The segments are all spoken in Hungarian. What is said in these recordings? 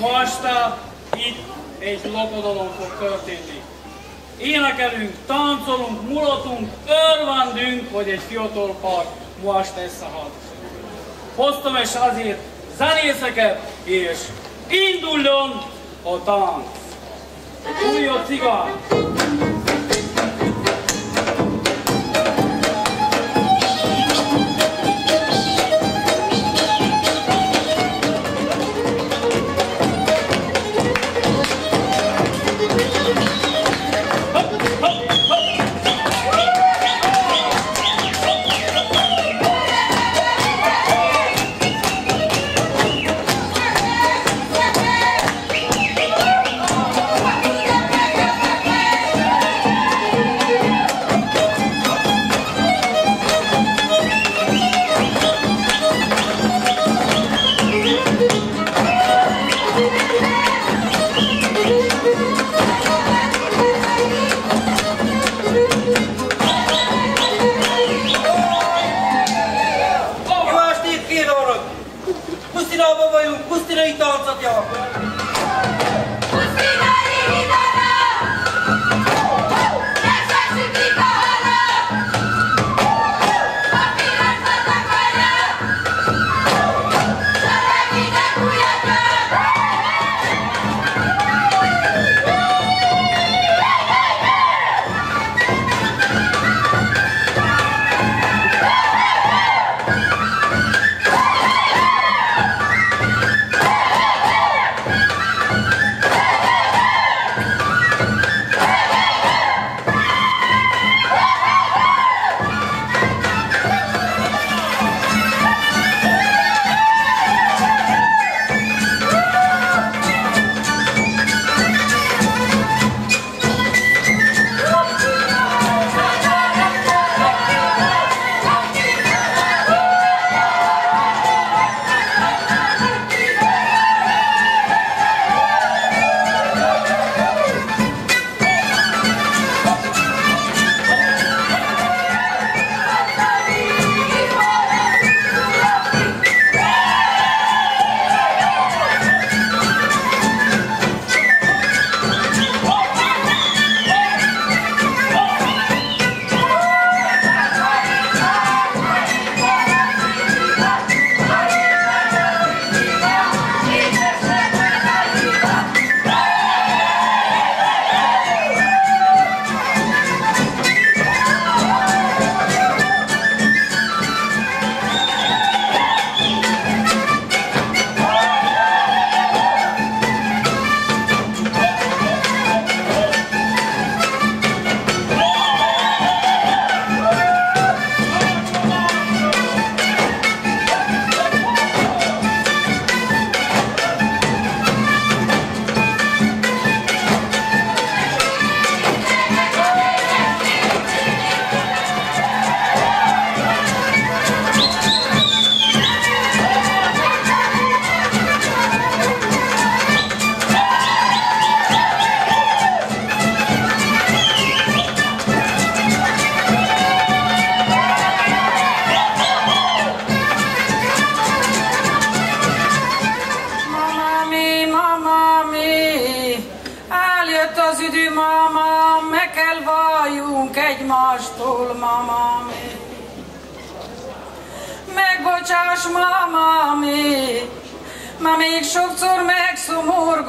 Ma este itt egy lakodalom fog történni. Énekelünk, táncolunk, mulatunk, örvendünk, hogy egy fiatal park ma este összehalt. Hoztam és azért zenészeket, és induljon a tánc! Új a cigány! कसतिर चल्छ त्यहाँ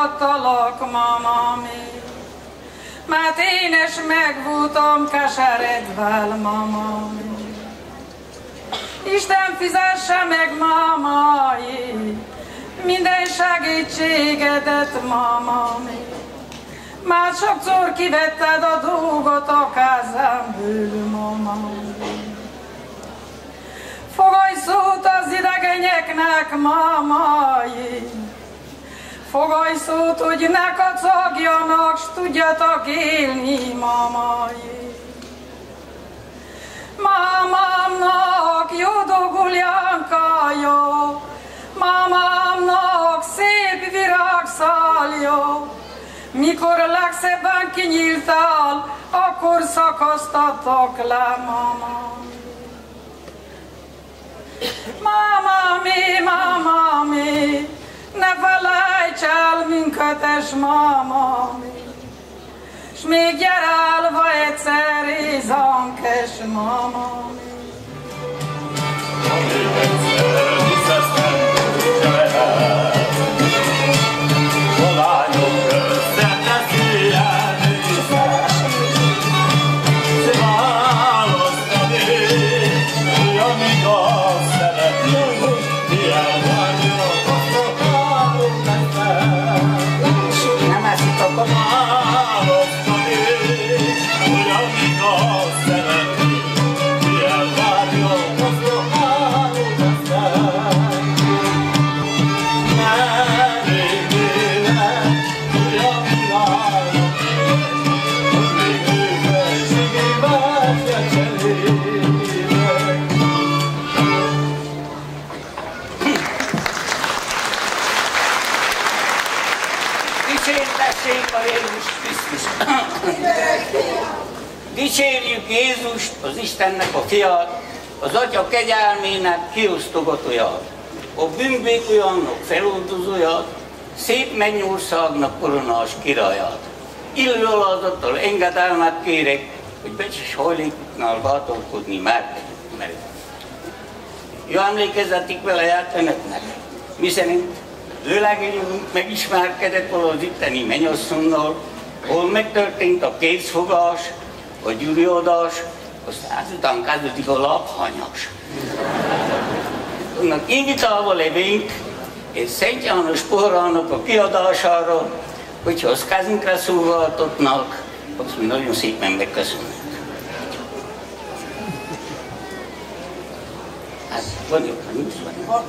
megszomorgattalak, mama, mi. Mert én is meg voltam keseredvel, mama. mi. Isten fizesse meg, mama, minden segítségedet, mama. mi. Már sokszor kivetted a dolgot a kezemből, mama. Fogadj szót az idegenyeknek, mamai. Fogadj szót, hogy ne kacagjanak, s tudjatok élni, mamai. Mamámnak jó dolguljanka jó, mamámnak szép virágszál jó, mikor legszebben kinyíltál, akkor szakasztatok le, mama. Mama mi, mama mi, ne felejts el minket, es mama. S még gyerálva egyszer ézank, es mama mi. Dicsérjük Jézust, az Istennek a fiat, az Atya kegyelmének kiosztogatóját, a bűnbékolyannak feloldozóját, szép mennyországnak koronás királyát. Illő alázattal engedelmet kérek, hogy becses hajlékuknál bátorkodni mertek. mertek. Jó emlékezetik vele járt önöknek, miszerint legelőbb megismerkedett volna az itteni mennyasszonnal, ahol megtörtént a kézfogás, a gyűrűadás, aztán ezután kezdődik a laphanyas. Annak invitálva levénk és Szent János poharának a kiadására, hogyha az kezünkre szolgáltatnak, azt mi nagyon szépen megköszönjük. Hát, van jobb, nincs, van.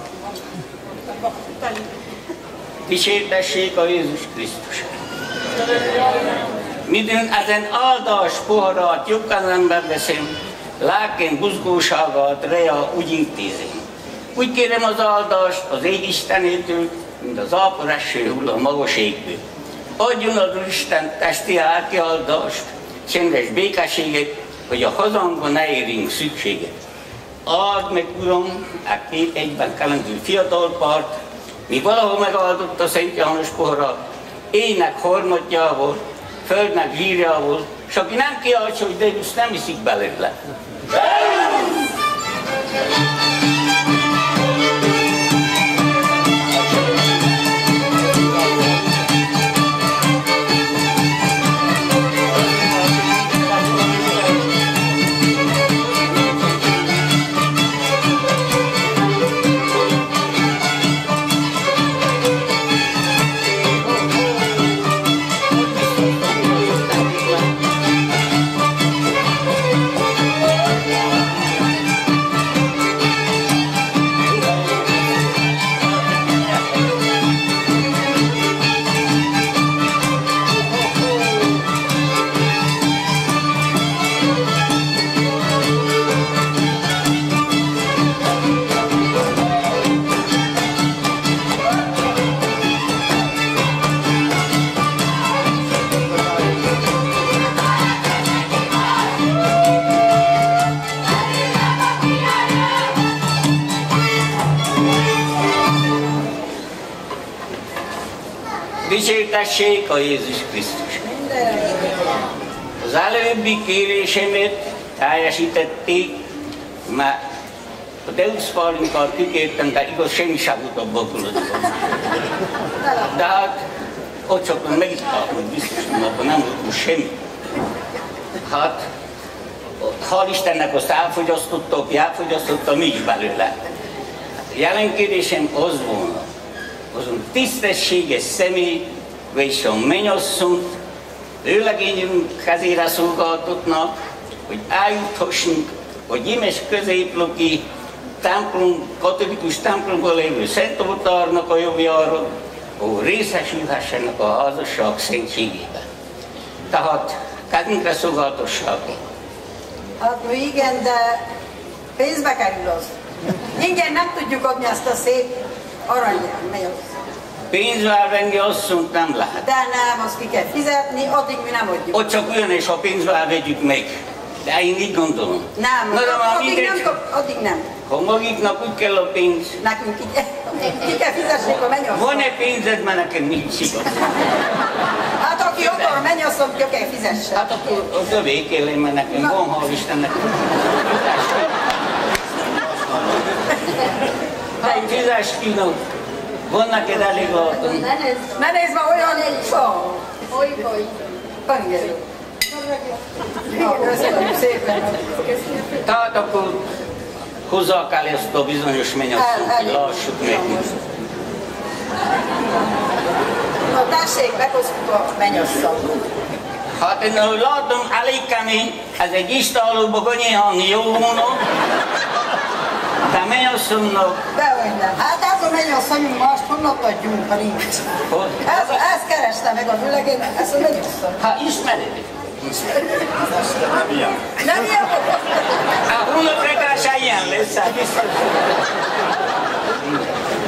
Dicsértessék a Jézus Krisztus. Midőn ezen áldás poharat jobb kezembe veszem, lelkem buzgóságát reja úgy intézem. Úgy kérem az áldást az ég Istenétől, mint az ápor eső hull a magas égből. Adjon az Isten testi lelki áldást, csendes békességet, hogy a hazánkban ne érjünk szükséget. Áld meg, Uram, e két egyben kelendő fiatal part, mi valahol megáldott a Szent János poharat, ének harmadjával, földnek zsírjával, és aki nem kiáltsa, hogy Deus nem iszik belőle. Dicsértessék a Jézus Krisztus. Az előbbi kérésemet teljesítették, mert a Deus Palinkkal kikértem, de igaz semmi sem utóbb De hát ott csak megitták, hogy biztos, abban nem volt semmi. Hát, hál' Istennek azt elfogyasztottak, elfogyasztottam mi is belőle. Jelenkedésem az volna, azon tisztességes személy, vagyis a mennyasszont, őlegényünk kezére szolgáltatnak, hogy eljuthassunk a Gyimes középloki templom, katolikus templomban lévő Szent Oltárnak a jobbjáról, ahol részesülhessenek a házasság szentségében. Tehát kedvünkre szolgáltasság. Hát igen, de pénzbe kerül az. Ingyen nem tudjuk adni azt a szép aranyját, venni asszonyt nem lehet. De nem, azt ki kell fizetni, addig mi nem adjuk. Ott csak olyan, és ha pénzvel vegyük meg. De én így gondolom. Nem, Na, de már addig, mindegy. nem, kap- addig nem. Ha magiknak úgy kell a pénz, Nekünk ki kell, ki kell fizessék a mennyasszony. van-e pénzed, mert nekem nincs igaz. Hát aki akar mennyasszony, ki kell fizesse. Hát akkor az övé kell én, mert nekem van, hál' Istennek. Hát fizes ki, no. Van neked elég látom. Ne nézd már olyan szó. Könyörű. Na, köszönöm szépen. Tehát akkor hozzá kell ezt a bizonyos mennyasszonyt, hogy lássuk meg. Na tessék, meghoztuk a mennyasszony. Hát én ahogy látom, elég kemény, ez egy istálóba gonyéhan jó volna, de mennyasszonynak, Dehogy nem. Hát ez a mennyasszonyunk mást honnan adjunk, ha nincs. Ez, ezt kereste meg a világén, ez a mennyasszony. ha ismered, Nem ilyen volt? hát hónap reggel se ilyen lesz, hát biztos.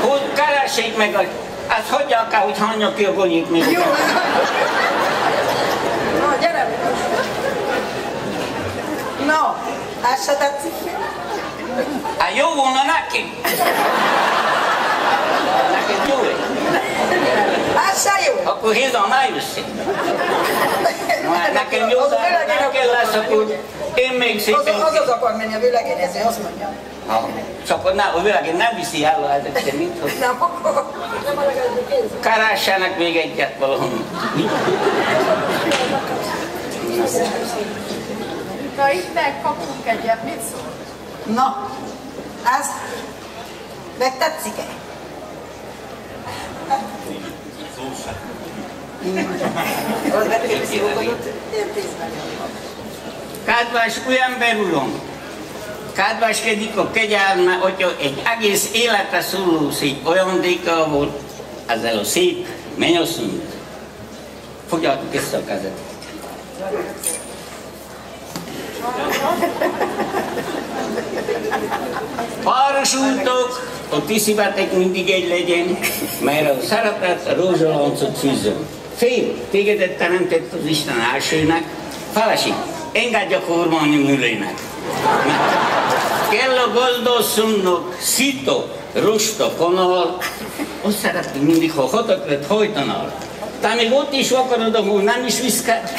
Hogy keressék meg, hogy ezt hagyják el, hogy hányja ki a gonyit még. Jó. Na, gyere. Na, ez se tetszik? Hát jó volna neki. Neked jó Ez se jó. Akkor hízom, eljössz. Hát nekem jó, Az a de kell lesz, akkor én még Az, szépen... az az akar menni a világénézni, azt mondja. Ha, csak hogy nem, a világén nem viszi el a ezeket, mint hogy Nem pénzt. kerássának még egyet valahol. Na itt megkapunk egyet, mit szól? Na, ez meg tetszik-e? Kedves újember uram, kedveskedik a kegyelme, hogyha egy egész életre szóló szép ajándéka volt ezzel a szép mennyasszony. Fogjátok össze a kezet. Párosultok, a ti szívetek mindig egy legyen, mert a szeretet a rózsaláncot fűzöm. Fél, tégedet teremtett az Isten elsőnek, feleség, engedj a kormányi műlének. Kell a gazdasszonynak szita, rosta, kanal, azt szeretném mindig, ha hatat lett hajtanál. Te még ott is akarod, ahol nem is viszket,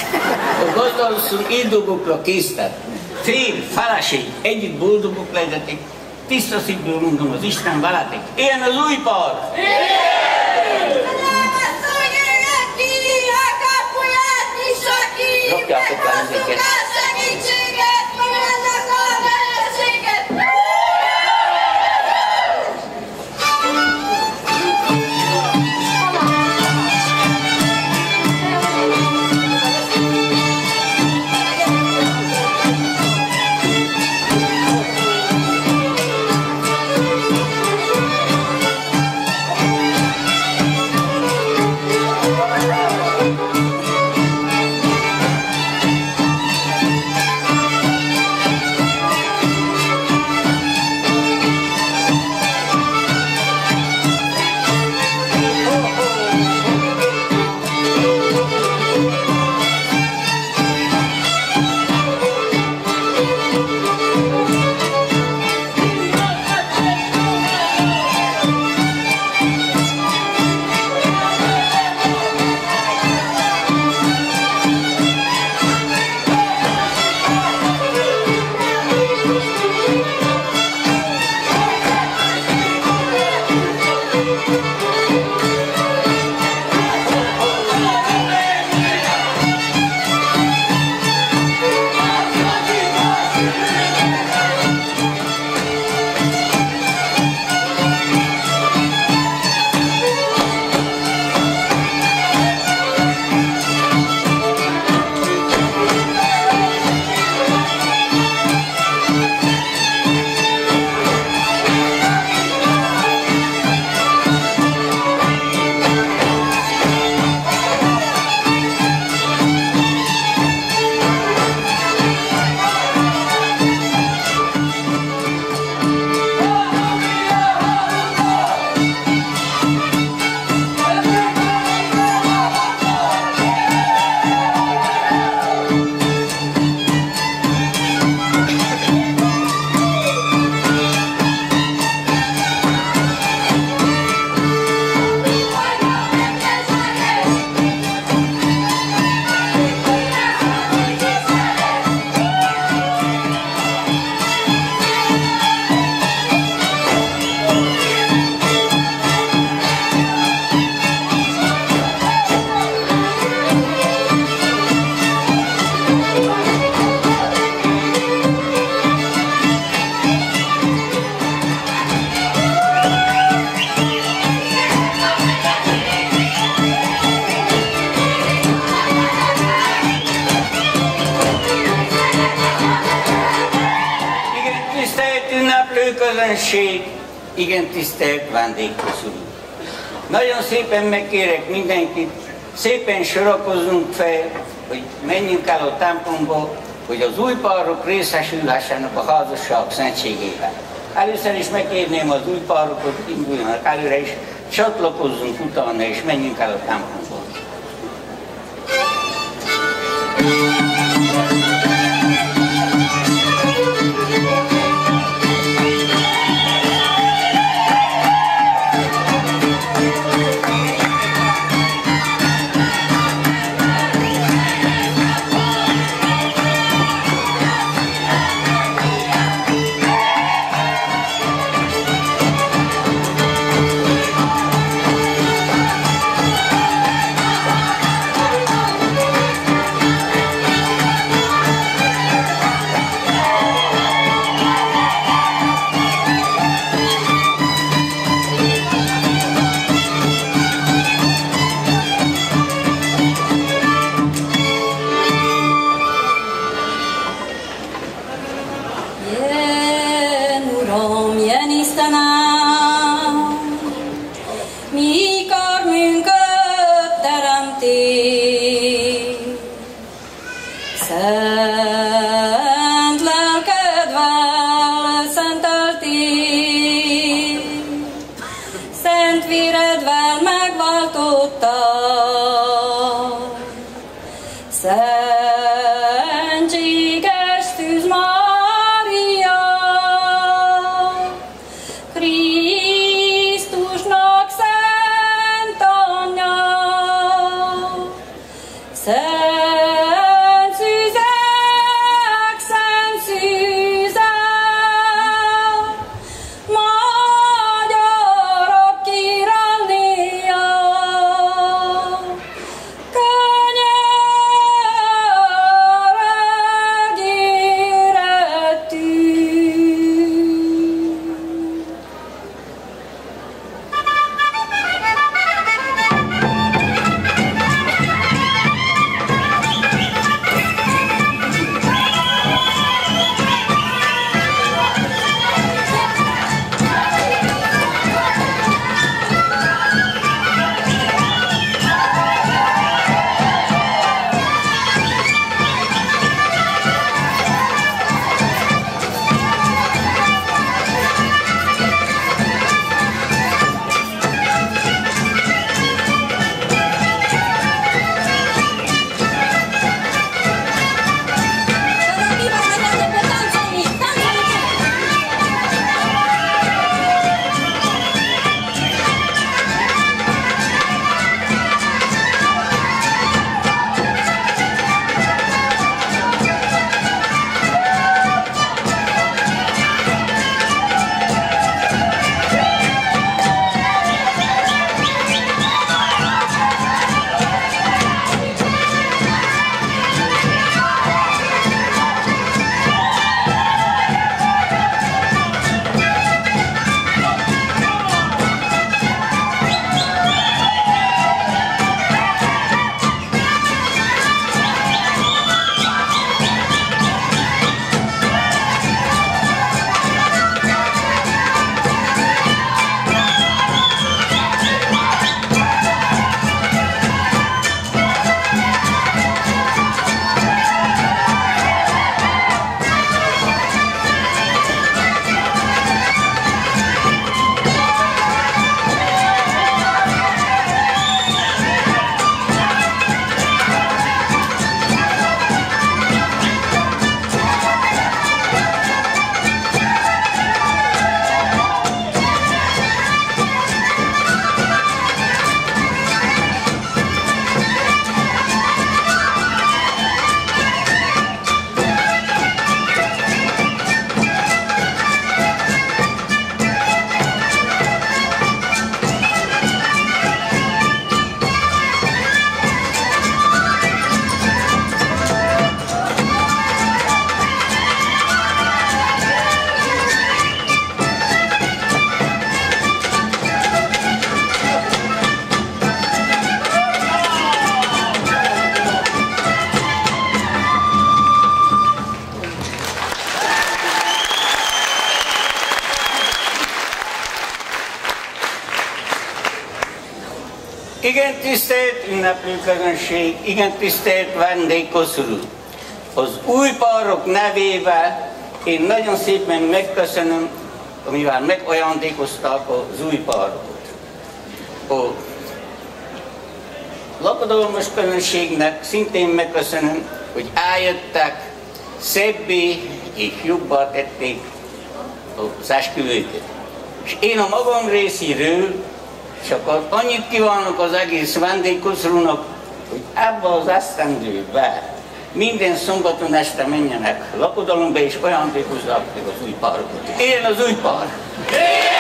a gazdasszony éldogokra késztet. Fél, feleség, együtt boldogok legyetek, tiszta mondom az Isten veletek. Ilyen az új pár! Rakjátok le ezeket. Vendégköszönő. Nagyon szépen megkérek mindenkit, szépen sorakozzunk fel, hogy menjünk el a templomba, hogy az új párok részesülhessenek a házasság szentségében. Először is megkérném az új párokot, induljanak előre, és csatlakozzunk utána, és menjünk el a templomba. Yeah. Tisztelt ünneplő közönség, igen tisztelt vendégkoszorú. Az új párok nevével én nagyon szépen megköszönöm, amivel megajándékozták az új párokat. A lakodalmas közönségnek szintén megköszönöm, hogy eljöttek, szebbé és jobbá tették az esküvőket. És én a magam részéről csak annyit kívánok az egész vendégkoszorúnak, hogy ebbe az esztendőbe minden szombaton este menjenek lakodalomba, és ajándékozzák meg az új párokat. Én az új pár! Éjjel!